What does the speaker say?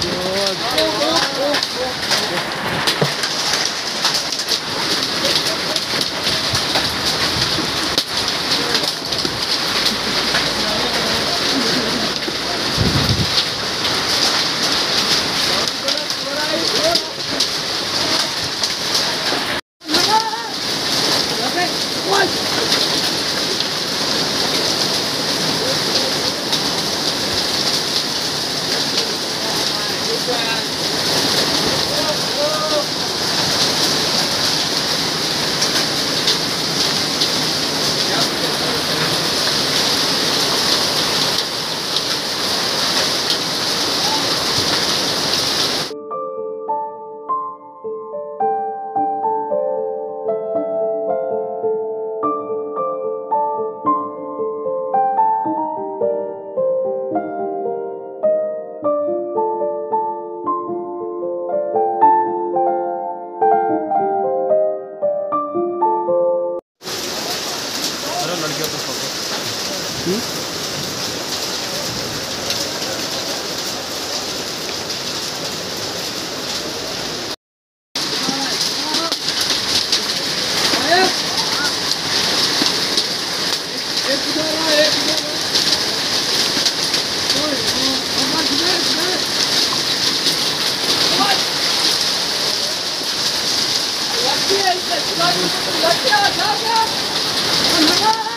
Deus. that. रहे हो लड़कियों को photo Let's go, let's go, let's go! 안녕 하.